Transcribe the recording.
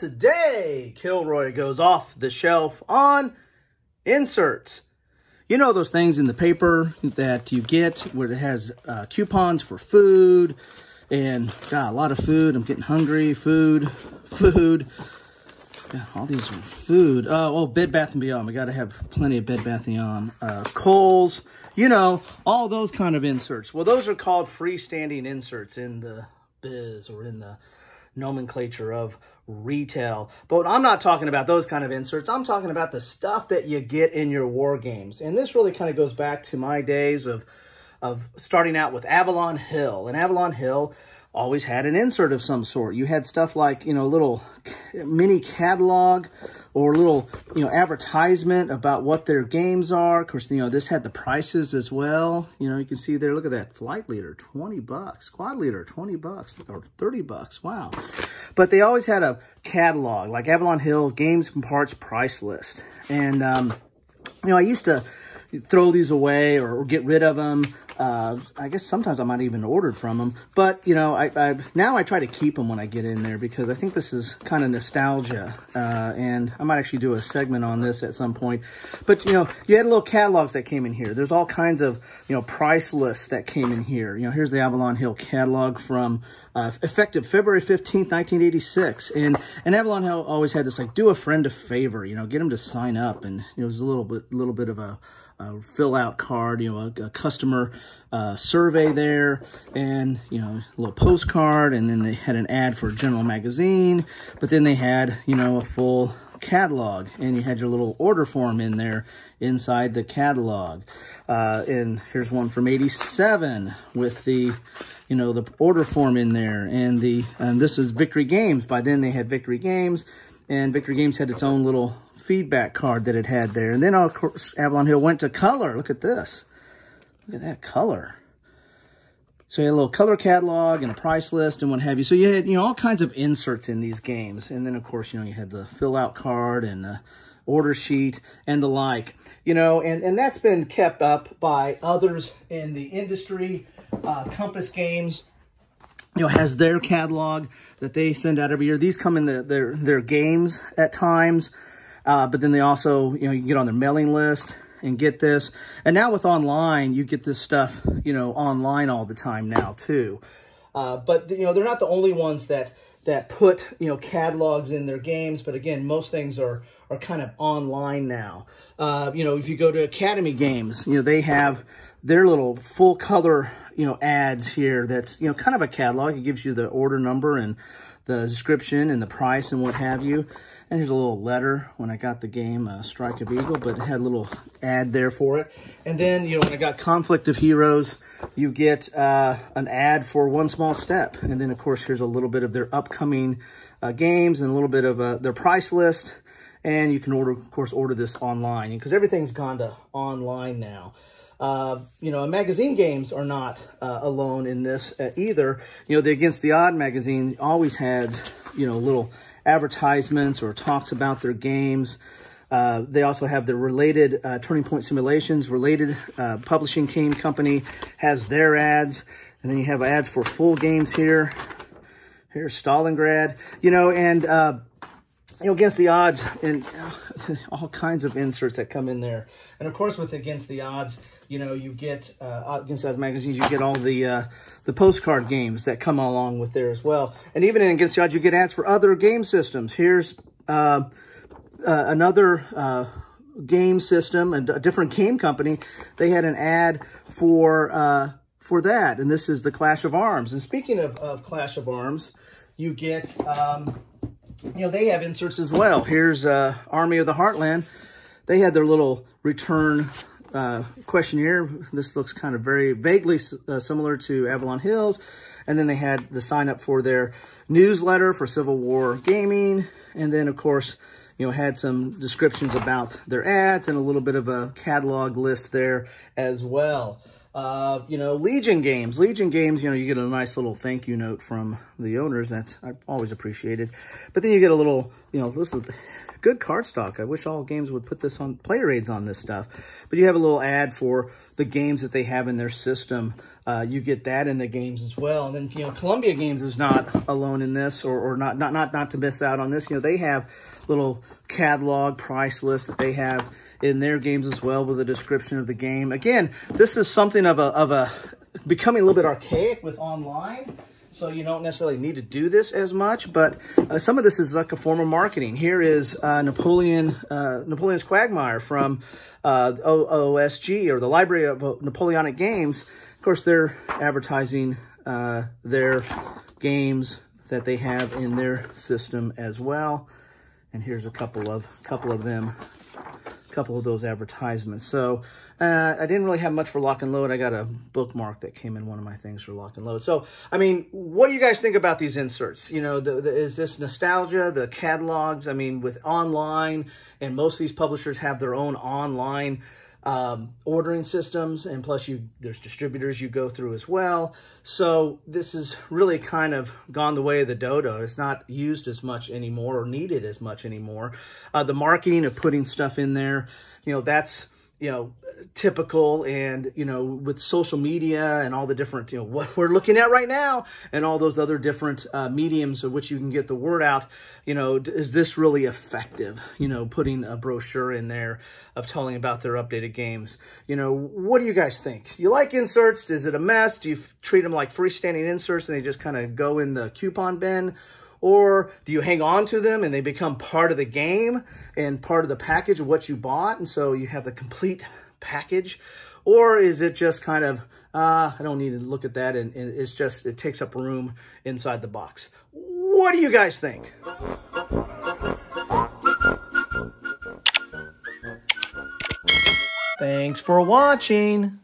today, Kilroy goes off the shelf on inserts. You know those things in the paper that you get where it has uh, coupons for food and got a lot of food. I'm getting hungry. Food, food. Yeah, all these are food. Uh, oh, Bed Bath & Beyond. We got to have plenty of Bed Bath & Beyond. Uh, Kohl's, you know, all those kind of inserts. Well, those are called freestanding inserts in the biz or in the nomenclature of retail. But I'm not talking about those kind of inserts. I'm talking about the stuff that you get in your war games. And this really kind of goes back to my days of, of starting out with Avalon Hill. And Avalon Hill always had an insert of some sort. You had stuff like, you know, a little mini catalog or a little, you know, advertisement about what their games are. Of course, you know, this had the prices as well. You know, you can see there, look at that flight leader, 20 bucks, Squad leader, 20 bucks, or 30 bucks. Wow. But they always had a catalog, like Avalon Hill Games and Parts price list. And, um, you know, I used to throw these away or get rid of them. Uh, I guess sometimes I might even ordered from them, but you know, I, I, now I try to keep them when I get in there because I think this is kind of nostalgia, uh, and I might actually do a segment on this at some point. But you know, you had little catalogs that came in here. There's all kinds of you know price lists that came in here. You know, here's the Avalon Hill catalog from uh, effective February 15th, 1986, and and Avalon Hill always had this like do a friend a favor, you know, get them to sign up, and it was a little bit, little bit of a uh, fill out card, you know, a, a customer uh, survey there and, you know, a little postcard. And then they had an ad for General Magazine, but then they had, you know, a full catalog and you had your little order form in there inside the catalog. Uh, and here's one from 87 with the, you know, the order form in there and the, and this is Victory Games. By then they had Victory Games and Victory Games had its own little feedback card that it had there. And then, of course, Avalon Hill went to color. Look at this. Look at that color. So you had a little color catalog and a price list and what have you. So you had, you know, all kinds of inserts in these games. And then, of course, you know, you had the fill out card and the order sheet and the like. You know, and, and that's been kept up by others in the industry. Uh, Compass Games, you know, has their catalog that they send out every year. These come in the, their, their games at times. Uh, but then they also, you know, you get on their mailing list and get this. And now with online, you get this stuff, you know, online all the time now too. Uh, but, you know, they're not the only ones that, that put, you know, catalogs in their games. But again, most things are, are kind of online now. Uh, you know, if you go to Academy Games, you know, they have their little full color, you know, ads here that's, you know, kind of a catalog. It gives you the order number and the description and the price and what have you. And here's a little letter when I got the game, uh, Strike of Eagle, but it had a little ad there for it. And then, you know, when I got Conflict of Heroes, you get uh, an ad for One Small Step. And then, of course, here's a little bit of their upcoming uh, games and a little bit of uh, their price list. And you can order, of course, order this online because everything's gone to online now. Uh, you know, magazine games are not uh, alone in this uh, either. You know, the Against the Odds magazine always had, you know, little advertisements or talks about their games. Uh, they also have the related uh, Turning Point Simulations, related uh, publishing game company has their ads. And then you have ads for full games here. Here's Stalingrad, you know, and, uh, you know, against the odds and all kinds of inserts that come in there. And of course, with against the odds, you know, you get, uh, Against Odds magazines, you get all the uh, the postcard games that come along with there as well. And even in Against the Odds, you get ads for other game systems. Here's uh, uh another uh, game system, a, a, different game company. They had an ad for uh, for that, and this is the Clash of Arms. And speaking of, of Clash of Arms, you get, um, you know, they have inserts as well. Here's uh, Army of the Heartland. They had their little return uh, questionnaire. This looks kind of very vaguely uh, similar to Avalon Hills. And then they had the sign up for their newsletter for Civil War Gaming. And then, of course, you know, had some descriptions about their ads and a little bit of a catalog list there as well. Uh, you know, Legion games. Legion games, you know, you get a nice little thank you note from the owners. That's I always appreciated. But then you get a little, you know, this is good card stock. I wish all games would put this on player aids on this stuff. But you have a little ad for the games that they have in their system. Uh, you get that in the games as well. And then, you know, Columbia Games is not alone in this or, or not, not, not, not to miss out on this. You know, they have little catalog price list that they have in their games as well with a description of the game. Again, this is something of a, of a becoming a little bit archaic with online. So you don't necessarily need to do this as much, but uh, some of this is like a form of marketing. Here is uh, Napoleon, uh, Napoleon's Quagmire from uh, OOSG or the Library of Napoleonic Games. Of course, they're advertising uh, their games that they have in their system as well. And here's a couple of couple of them couple of those advertisements. So uh, I didn't really have much for lock and load. I got a bookmark that came in one of my things for lock and load. So, I mean, what do you guys think about these inserts? You know, the, the, is this nostalgia, the catalogs? I mean, with online, and most of these publishers have their own online um, ordering systems, and plus you there's distributors you go through as well. So this is really kind of gone the way of the dodo. It's not used as much anymore or needed as much anymore. Uh, the marketing of putting stuff in there, you know, that's you know, typical and, you know, with social media and all the different, you know, what we're looking at right now and all those other different uh, mediums of which you can get the word out, you know, is this really effective? You know, putting a brochure in there of telling about their updated games. You know, what do you guys think? You like inserts? Is it a mess? Do you treat them like freestanding inserts and they just kind of go in the coupon bin? Or do you hang on to them and they become part of the game and part of the package of what you bought? And so you have the complete package. Or is it just kind of, uh, I don't need to look at that and, and it's just, it takes up room inside the box. What do you guys think? Thanks for watching.